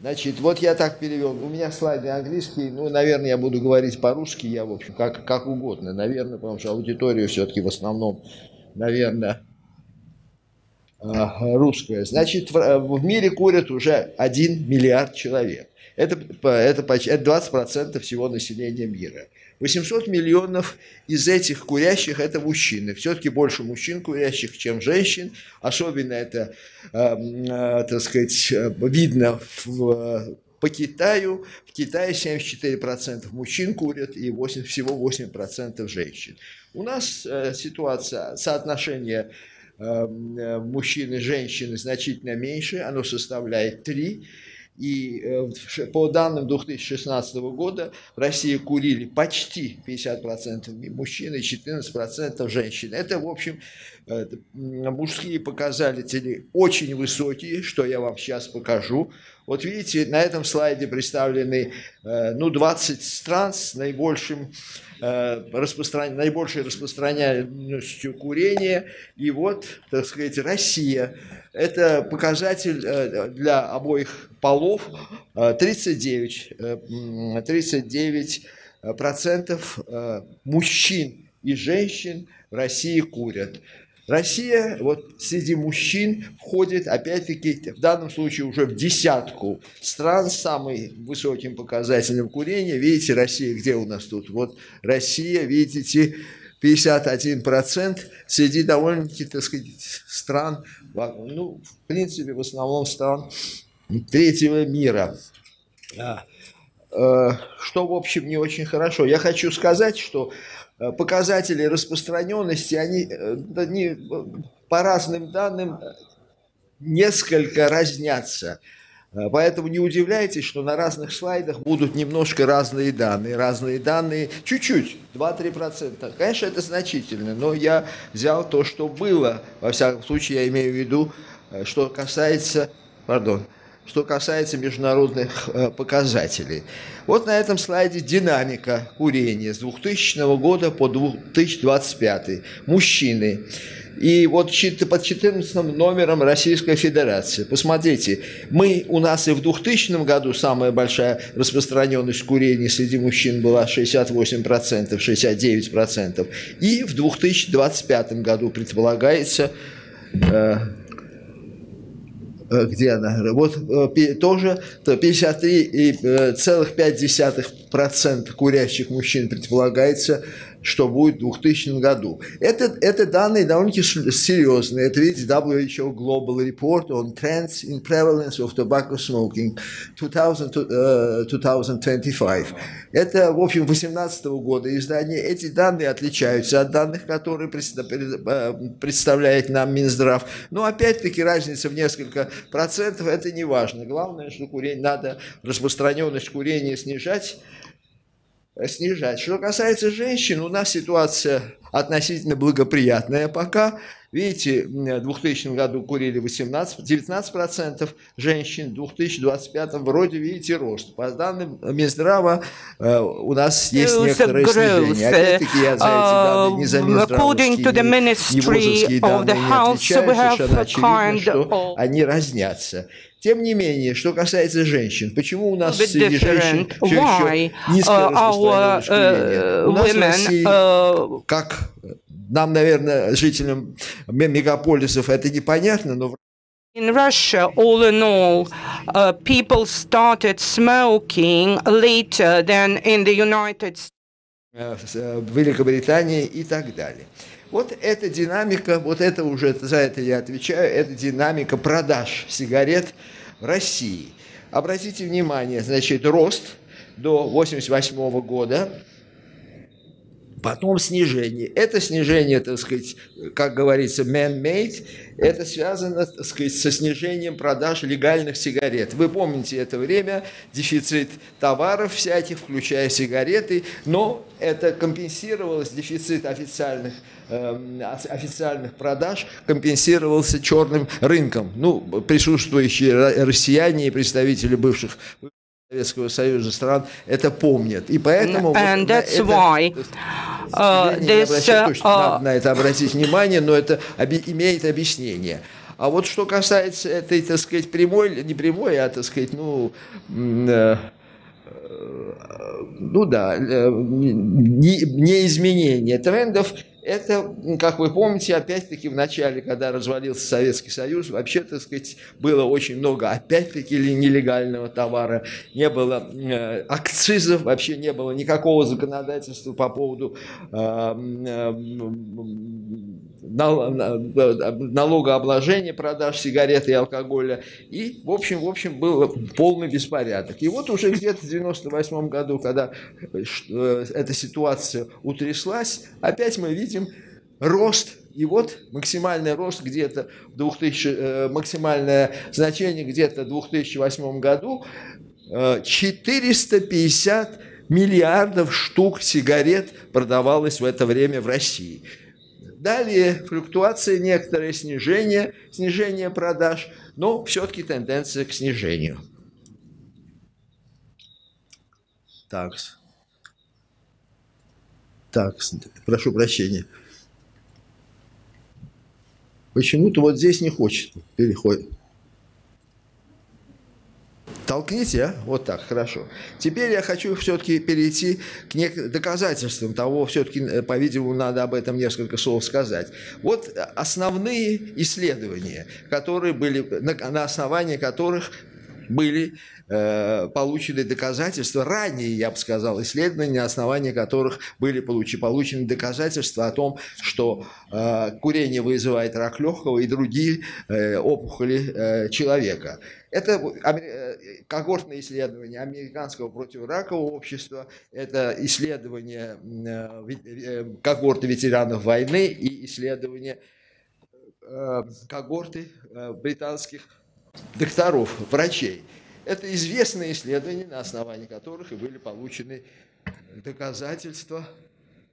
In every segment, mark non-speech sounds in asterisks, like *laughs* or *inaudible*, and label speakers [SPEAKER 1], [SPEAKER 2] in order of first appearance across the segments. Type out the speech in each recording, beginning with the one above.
[SPEAKER 1] Значит, вот я так перевел. У меня слайды английские, ну, наверное, я буду говорить по-русски, я, в общем, как, как угодно, наверное, потому что аудитория все-таки в основном, наверное, русская. Значит, в мире курят уже 1 миллиард человек. Это, это, почти, это 20% всего населения мира. 800 миллионов из этих курящих – это мужчины. Все-таки больше мужчин курящих, чем женщин. Особенно это, э, э, так сказать, видно в, по Китаю. В Китае 74% мужчин курят и 8, всего 8% женщин. У нас э, ситуация, соотношение э, э мужчин и женщин значительно меньше, оно составляет 3. И э, по данным 2016 года в России курили почти 50% мужчин и 14% женщин. Это, в общем, мужские показатели очень высокие, что я вам сейчас покажу. Вот видите, на этом слайде представлены э, ну, 20 стран с наибольшим распростран... наибольшей распространенностью курения. И вот, так сказать, Россия. Это показатель для обоих полов 39, э, 39 э, процентов э, мужчин и женщин в России курят. Россия вот среди мужчин входит, опять-таки, в данном случае уже в десятку стран с самым высоким показателем курения. Видите, Россия где у нас тут? Вот Россия, видите, 51% среди довольно-таки, так сказать, стран, ну, в принципе, в основном стран третьего мира. Э, что, в общем, не очень хорошо. Я хочу сказать, что показатели распространенности, они, они э, по разным данным несколько разнятся. Поэтому не удивляйтесь, что на разных слайдах будут немножко разные данные. Разные данные чуть-чуть, 2-3%. Конечно, это значительно, но я взял то, что было. Во всяком случае, я имею в виду, что касается, пардон, что касается международных э, показателей. Вот на этом слайде динамика курения с 2000 года по 2025. Мужчины. И вот под 14 номером Российская Федерация. Посмотрите, мы, у нас и в 2000 году самая большая распространенность курения среди мужчин была 68%, 69%. И в 2025 году предполагается Э, где она? Вот э, тоже 53,5% курящих мужчин предполагается что будет в 2000 году. Это, это данные довольно-таки серьезные. Это, видите, WHO Global Report on Trends in Prevalence of Tobacco Smoking 2000, uh, 2025. Это, в общем, 2018 года издание. Эти данные отличаются от данных, которые э, представляет нам Минздрав. Но, опять-таки, разница в несколько процентов, это не важно. Главное, что курение, надо распространенность курения снижать, снижать. Что касается женщин, у нас ситуация относительно благоприятная пока. Видите, в 2000 году курили 18, 19% женщин, в 2025 вроде, видите, рост. По данным Минздрава э, у нас есть некоторое снижение. Опять-таки я за эти данные не за Минздравовские, не вузовские данные не отвечаю, совершенно очевидно, что они разнятся. Тем не менее, что касается женщин, почему у нас среди женщин все еще низкое распространенность курения? У нас в России, как нам, наверное, жителям мегаполисов это непонятно, но
[SPEAKER 2] In Russia, all in all, uh, people started smoking later than in the United States.
[SPEAKER 1] В Великобритании и так далее. Вот эта динамика, вот это уже, за это я отвечаю, это динамика продаж сигарет в России. Обратите внимание, значит, рост до 1988 года, потом снижение. Это снижение, так сказать, как говорится, man-made, это связано, так сказать, со снижением продаж легальных сигарет. Вы помните это время, дефицит товаров всяких, включая сигареты, но это компенсировалось, дефицит официальных Эм, официальных продаж компенсировался черным рынком. Ну, присутствующие россияне и представители бывших Советского Союза стран это помнят. И поэтому
[SPEAKER 2] And вот that's why uh,
[SPEAKER 1] this, uh, надо на это обратить внимание, но это имеет объяснение. А вот что касается этой, так сказать, прямой, не прямой, а, так сказать, ну, э, ну да, не, не трендов, это, как вы помните, опять-таки в начале, когда развалился Советский Союз, вообще, так сказать, было очень много, опять-таки, нелегального товара, не было э, акцизов, вообще не было никакого законодательства по поводу э, э, налогообложения продаж сигарет и алкоголя. И, в общем, в общем, был полный беспорядок. И вот уже где-то в 98 году, когда э, эта ситуация утряслась, опять мы видим рост и вот максимальный рост где-то 2000, э, максимальное значение где-то в 2008 году 450 э, миллиардов штук сигарет продавалось в это время в России. Далее флюктуация, некоторое снижение, снижение продаж, но все-таки тенденция к снижению. Так. Так, прошу прощения. Почему-то вот здесь не хочет переходит. Толкните, а? Вот так, хорошо. Теперь я хочу все-таки перейти к доказательствам того, все-таки, э, по-видимому, надо об этом несколько слов сказать. Вот основные исследования, которые были, на основании которых были э, получены доказательства, ранее, я бы сказал, исследования, на основании которых были получены, получены доказательства о том, что э, курение вызывает рак легкого и другие э, опухоли э, человека. Это э, когортное исследование американского противоракового общества, это исследование э, э, когорты ветеранов войны и исследование когорты британских докторов, врачей. Это известные исследования, на основании которых и были получены доказательства,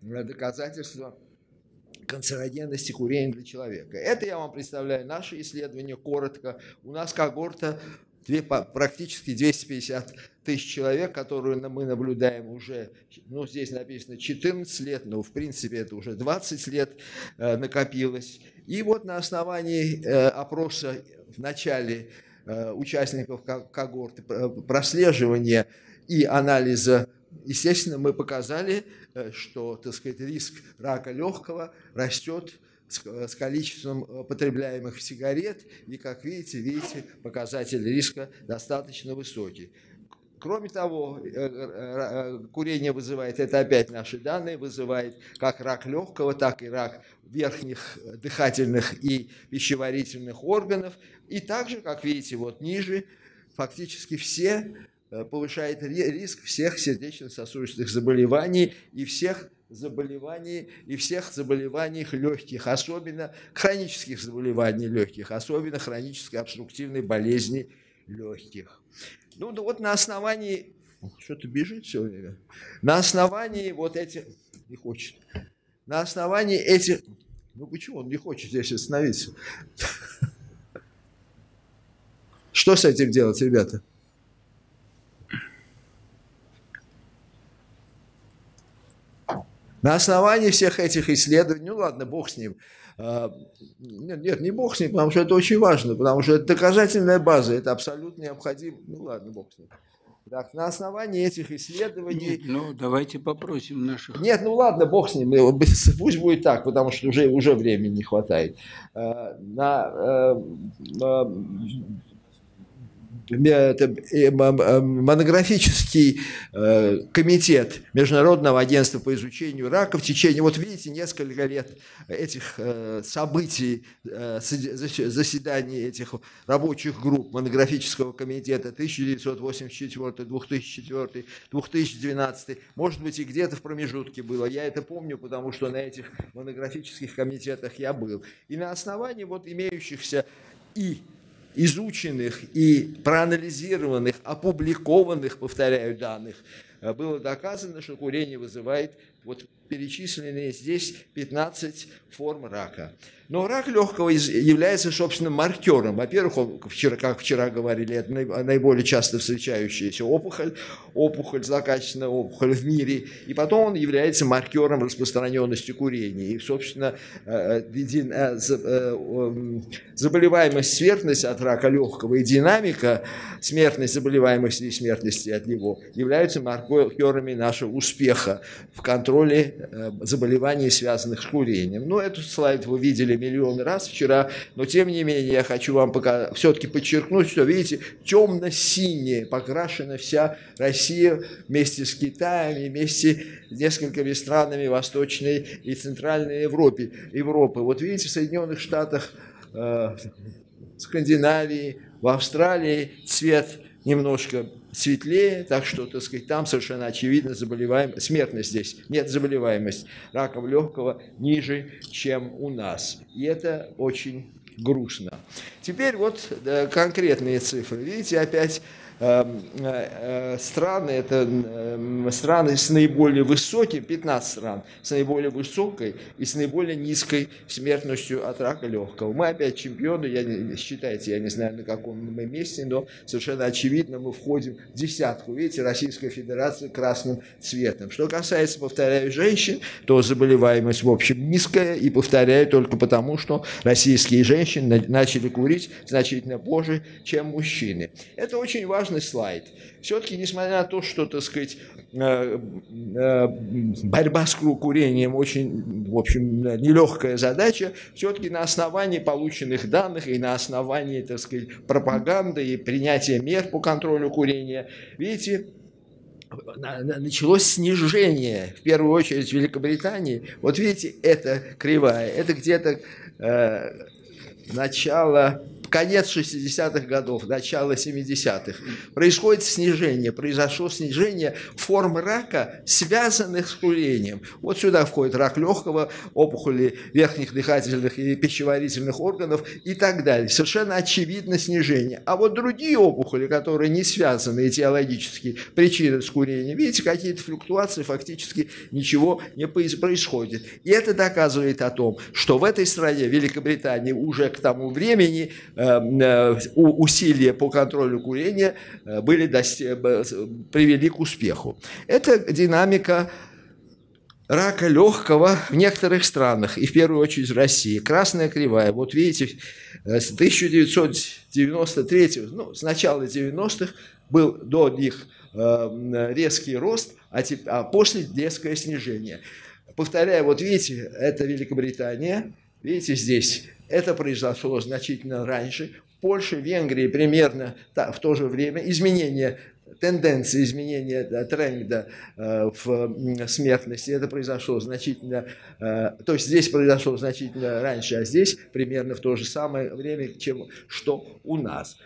[SPEAKER 1] доказательства канцерогенности курения для человека. Это я вам представляю наше исследование коротко. У нас когорта практически 250 тысяч человек, которые мы наблюдаем уже, ну, здесь написано 14 лет, но в принципе это уже 20 лет э, накопилось. И вот на основании э, опроса в начале э, участников когорты, прослеживания и анализа, естественно, мы показали, что, так сказать, риск рака легкого растет с количеством потребляемых сигарет, и, как видите, видите, показатель риска достаточно высокий. Кроме того, курение вызывает, это опять наши данные, вызывает как рак легкого, так и рак верхних дыхательных и пищеварительных органов. И также, как видите, вот ниже, фактически все э, повышает риск всех сердечно-сосудистых заболеваний и всех заболеваний и всех заболеваний легких, особенно хронических заболеваний легких, особенно хронической обструктивной болезни легких. Ну, вот на основании, что-то бежит все время, на основании вот этих, не хочет, на основании этих... Ну почему он не хочет здесь остановиться? *laughs* Что с этим делать, ребята? На основании всех этих исследований, ну ладно, бог с ним. А, нет, нет, не бог с ним, потому что это очень важно, потому что это доказательная база, это абсолютно необходимо. Ну ладно, бог с ним. Так, на основании этих исследований... Нет,
[SPEAKER 3] ну, давайте попросим наших...
[SPEAKER 1] Нет, ну ладно, бог с ним, *laughs* пусть будет так, потому что уже, уже времени не хватает. Э, на Э, монографический э, комитет Международного агентства по изучению рака в течение, вот видите, несколько лет этих э, событий, заседаний этих рабочих групп монографического комитета 1984, 2004, 2012, может быть, и где-то в промежутке было. Я это помню, потому что на этих монографических комитетах я был. И на основании вот имеющихся и изученных и проанализированных, опубликованных, повторяю, данных, было доказано, что курение вызывает вот перечисленные здесь 15 форм рака. Но рак легкого является, собственно, маркером. Во-первых, он, как вчера говорили, это наиболее часто встречающаяся опухоль, опухоль, злокачественная опухоль в мире. И потом он является маркером распространенности курения. И, собственно, э, э, э, заболеваемость, смертность от рака легкого и динамика смертность, заболеваемости и смертности от него являются маркерами нашего успеха в контроле заболеваний, связанных с курением. Ну, эту слайд вы видели миллион раз вчера, но тем не менее я хочу вам пока все-таки подчеркнуть, что, видите, темно-синяя покрашена вся Россия вместе с Китаем, вместе с несколькими странами Восточной и Центральной Европы. Европы. Вот видите, в Соединенных Штатах, э, Скандинавии, в Австралии цвет немножко светлее, так что, так сказать, там совершенно очевидно заболеваемость, смертность здесь, нет заболеваемость раком легкого ниже, чем у нас. И это очень грустно. Теперь вот э, конкретные цифры. Видите, опять страны, это эм, страны с наиболее высоким, 15 стран, с наиболее высокой и с наиболее низкой смертностью от рака легкого. Мы опять чемпионы, я не, считайте, я не знаю на каком мы месте, но совершенно очевидно мы входим в десятку. Видите, Российская Федерация красным цветом. Что касается, повторяю, женщин, то заболеваемость в общем низкая, и повторяю только потому, что российские женщины начали курить значительно позже, чем мужчины. Это очень важно важный слайд. Все-таки, несмотря на то, что, так сказать, э, э, борьба с курением очень, в общем, нелегкая задача, все-таки на основании полученных данных и на основании, так сказать, пропаганды и принятия мер по контролю курения, видите, началось снижение, в первую очередь в Великобритании. Вот видите, это кривая, это где-то э, начало конец 60-х годов, начало 70-х, происходит снижение, произошло снижение форм рака, связанных с курением. Вот сюда входит рак легкого, опухоли верхних дыхательных и пищеварительных органов и так далее. Совершенно очевидно снижение. А вот другие опухоли, которые не связаны этиологически причины с курением, видите, какие-то флуктуации, фактически ничего не происходит. И это доказывает о том, что в этой стране, Великобритании, уже к тому времени э, усилия по контролю курения э, были привели к успеху. Это динамика рака легкого в некоторых странах, и в первую очередь в России. Красная кривая. Вот видите, с 1993, ну, с начала 90-х был до них резкий рост, а, а после резкое снижение. Повторяю, вот видите, это Великобритания, видите здесь это произошло значительно раньше. В Польше, Венгрии примерно в то же время изменение тенденции изменения да, тренда э, в смертности, это произошло значительно, э, то есть здесь произошло значительно раньше, а здесь примерно в то же самое время, чем что у нас.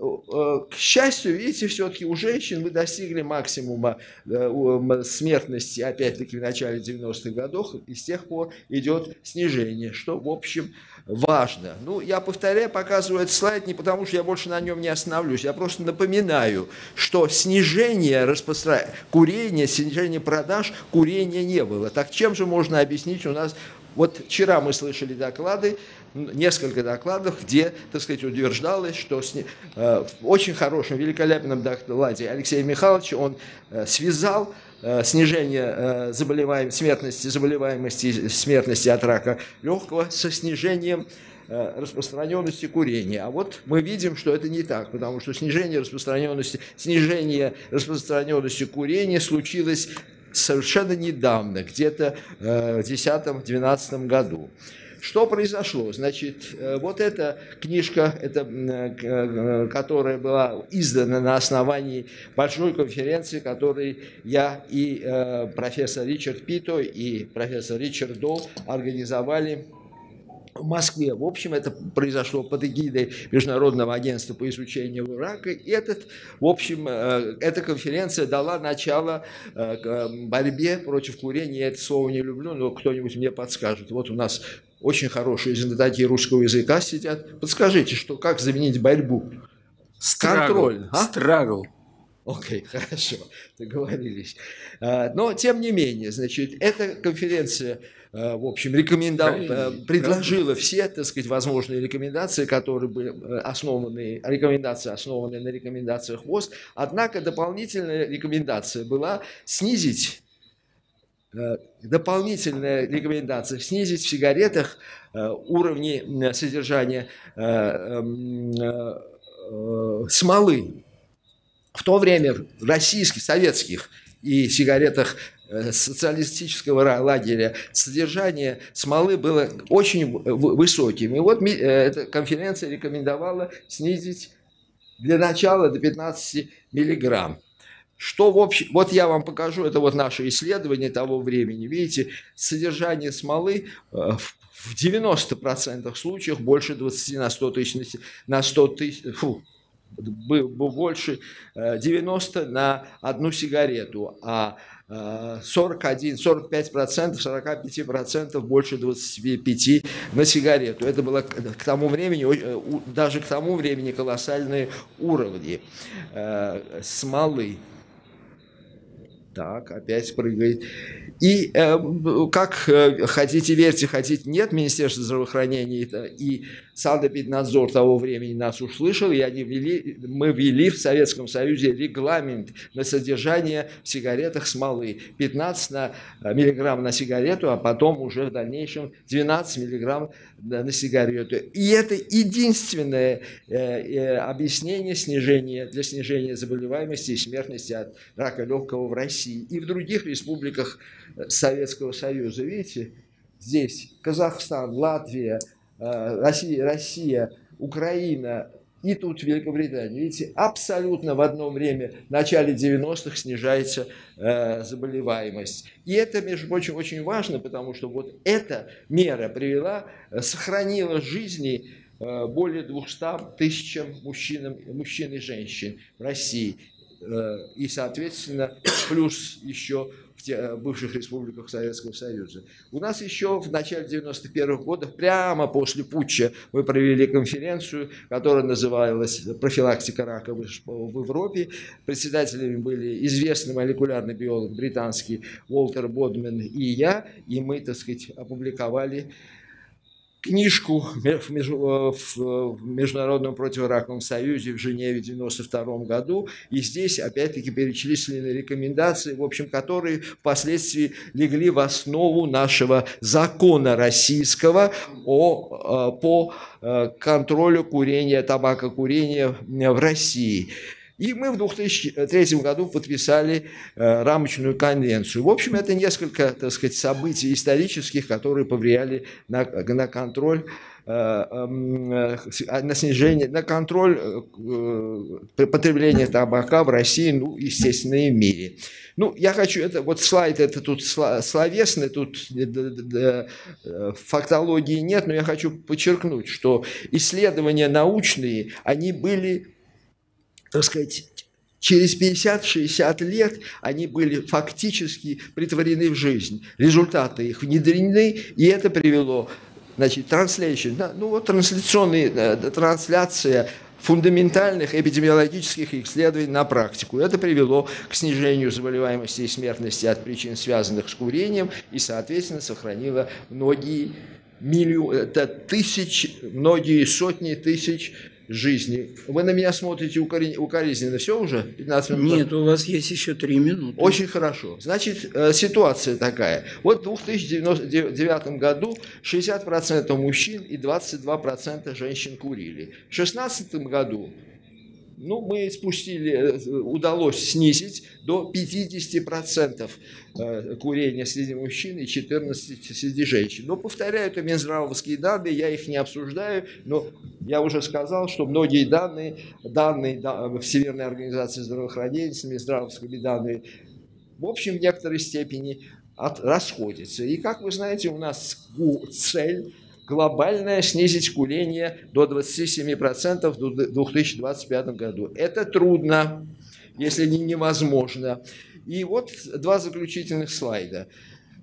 [SPEAKER 1] Э, к счастью, видите, все-таки у женщин мы достигли максимума э, смертности, опять-таки, в начале 90-х годов, и с тех пор идет снижение, что, в общем, важно. Ну, я повторяю, показываю этот слайд не потому, что я больше на нем не остановлюсь, я просто напоминаю, что снижение распространения курения, снижение продаж курения не было. Так чем же можно объяснить у нас вот вчера мы слышали доклады, несколько докладов, где, так сказать, утверждалось, что с, э, в очень хорошем, великолепном докладе Алексея Михайловича он э, связал э, снижение э, заболеваем, смертности, заболеваемости, смертности от рака легкого со снижением э, распространенности курения. А вот мы видим, что это не так, потому что снижение распространенности, снижение распространенности курения случилось совершенно недавно, где-то э, в 2010-2012 году. Что произошло? Значит, э, вот эта книжка, это, э, которая была издана на основании большой конференции, которой я и профессор Ричард Пито, и профессор Ричард Дол организовали в Москве. В общем, это произошло под эгидой Международного агентства по изучению рака. И этот, в общем, э, эта конференция дала начало э, борьбе против курения. Я это слово не люблю, но кто-нибудь мне подскажет. Вот у нас очень хорошие знатоки русского языка сидят. Подскажите, что как заменить борьбу?
[SPEAKER 3] Страгл. Контроль. А? Страгл.
[SPEAKER 1] Окей, okay, *laughs* хорошо, договорились. Но, тем не менее, значит, эта конференция, в общем, рекомендовала, предложила все, так сказать, возможные рекомендации, которые были э, основаны, рекомендации, основанные на рекомендациях ВОЗ. Однако дополнительная рекомендация была снизить э, дополнительная рекомендация снизить в сигаретах э, уровни содержания эм, смолы в то время российских, советских и сигаретах э, социалистического лагеря содержание смолы было очень высоким. И вот э, эта конференция рекомендовала снизить для начала до 15 миллиграмм. Что в общем, вот я вам покажу, это вот наше исследование того времени. Видите, содержание смолы э, в 90% случаев больше 20 на 100 тысяч, на 100 тысяч, фу, больше 90 э, на одну сигарету, а 41, 45 процентов, 45 процентов больше 25 на сигарету. Это было к тому времени, э, даже к тому времени колоссальные уровни э, смолы. Так, опять прыгает. И э, как э, хотите верьте, хотите нет, Министерство здравоохранения и Санэпиднадзор того времени нас услышал, и они ввели, мы ввели в Советском Союзе регламент на содержание в сигаретах смолы. 15 на, э, миллиграмм на сигарету, а потом уже в дальнейшем 12 миллиграмм на сигарету. И это единственное э, э, объяснение снижения, для снижения заболеваемости и смертности от рака легкого в России. И в других республиках Советского Союза. Видите, здесь Казахстан, Латвия, э, Россия, Россия, Украина и тут Великобритания. Видите, абсолютно в одно время, в начале 90-х снижается э, заболеваемость. И это, между прочим, очень важно, потому что вот эта мера привела, э, сохранила жизни э, более 200 тысячам мужчин, мужчин и женщин в России. Э, и, соответственно, *coughs* плюс еще в э, бывших республиках Советского Союза. У нас еще в начале 91-х годов, прямо после путча, мы провели конференцию, которая называлась «Профилактика рака в Европе». Председателями были известный молекулярный биолог британский Уолтер Бодмен и я, и мы, так сказать, опубликовали книжку в Международном противораковом союзе в Женеве в 1992 году. И здесь, опять-таки, перечислены рекомендации, в общем, которые впоследствии легли в основу нашего закона российского о, э, по э, контролю курения, табакокурения в России. И мы в 2003 году подписали э, рамочную конвенцию. В общем, это несколько, так сказать, событий исторических, которые повлияли на, на контроль э, эм, э, на снижение, на контроль потребления табака в России, ну, естественно, и в мире. Ну, я хочу, это вот слайд, это тут словесный, тут фактологии нет, но я хочу подчеркнуть, что исследования научные, они были так сказать, через 50-60 лет они были фактически притворены в жизнь. Результаты их внедрены, и это привело, значит, translation, ну вот трансляционная э, трансляция фундаментальных эпидемиологических исследований на практику. Это привело к снижению заболеваемости и смертности от причин, связанных с курением, и, соответственно, сохранило многие миллионы, тысяч, многие сотни тысяч жизни. Вы на меня смотрите укоризненно. Все уже?
[SPEAKER 3] 15 минут? Нет, у вас есть еще 3 минуты.
[SPEAKER 1] Очень хорошо. Значит, э, ситуация такая. Вот в 2009 году 60% мужчин и 22% женщин курили. В 2016 году ну, мы спустили, э, удалось снизить до 50% э, курения среди мужчин и 14% среди женщин. Но, повторяю, это Минздравовские данные, я их не обсуждаю, но я уже сказал, что многие данные, данные Всемирной организации здравоохранения, с Минздравовскими данными, в общем, в некоторой степени от, расходятся. И, как вы знаете, у нас цель глобальное снизить курение до 27% в 2025 году. Это трудно, если не невозможно. И вот два заключительных слайда.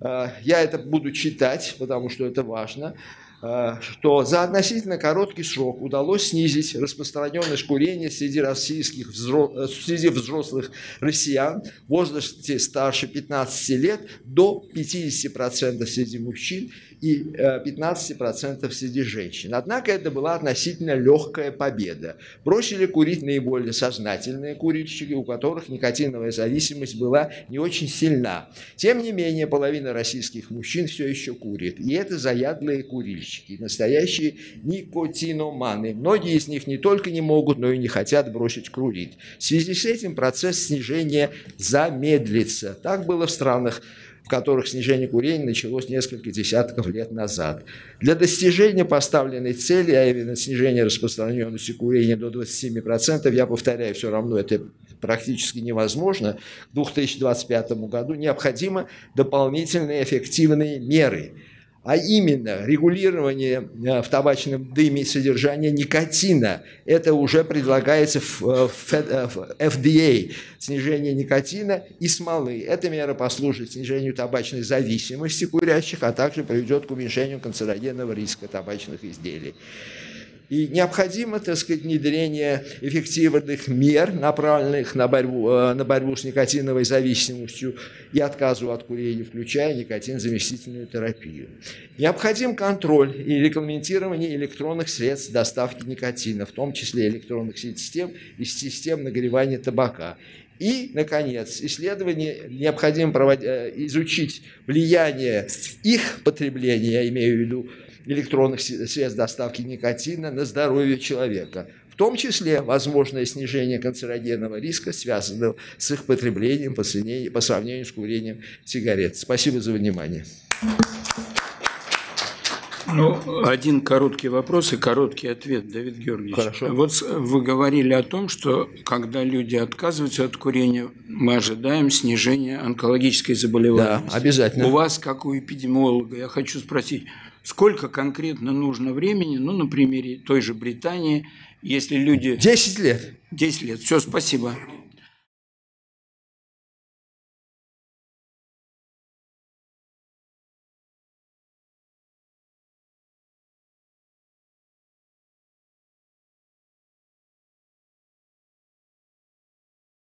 [SPEAKER 1] А, я это буду читать, потому что это важно. э, что за относительно короткий срок удалось снизить распространенность курения среди российских э, среди взрослых россиян в возрасте старше 15 лет до 50% среди мужчин и 15% среди женщин. Однако это была относительно легкая победа. Бросили курить наиболее сознательные курильщики, у которых никотиновая зависимость была не очень сильна. Тем не менее, половина российских мужчин все еще курит. И это заядлые курильщики, настоящие никотиноманы. Многие из них не только не могут, но и не хотят бросить курить. В связи с этим процесс снижения замедлится. Так было в странах которых снижение курения началось несколько десятков лет назад. Для достижения поставленной цели, а именно снижения распространенности курения до 27%, я повторяю, все равно это практически невозможно, к 2025 году необходимы дополнительные эффективные меры – а именно регулирование э, в табачном дыме содержания никотина. Это уже предлагается в FDA, э, снижение никотина и смолы. Эта мера послужит снижению табачной зависимости курящих, а также приведет к уменьшению канцерогенного риска табачных изделий. И необходимо, так сказать, внедрение эффективных мер, направленных на борьбу, э, на борьбу с никотиновой зависимостью и отказу от курения, включая никотин-заместительную терапию. Необходим контроль и регламентирование электронных средств доставки никотина, в том числе электронных систем и систем нагревания табака. И, наконец, исследование необходимо проводить, э, изучить влияние их потребления, я имею в виду электронных средств доставки никотина на здоровье человека, в том числе возможное снижение канцерогенного риска, связанного с их потреблением по, по сравнению с курением сигарет. Спасибо за внимание.
[SPEAKER 3] Ну, один короткий вопрос и короткий ответ, Давид Георгиевич.
[SPEAKER 1] Хорошо.
[SPEAKER 3] Вот вы говорили о том, что когда люди отказываются от курения, мы ожидаем снижения онкологической заболеваемости.
[SPEAKER 1] Да, обязательно.
[SPEAKER 3] У вас, как у эпидемиолога, я хочу спросить, Сколько конкретно нужно времени, ну, на примере той же Британии, если люди...
[SPEAKER 1] 10 лет.
[SPEAKER 3] 10 лет. Все, спасибо.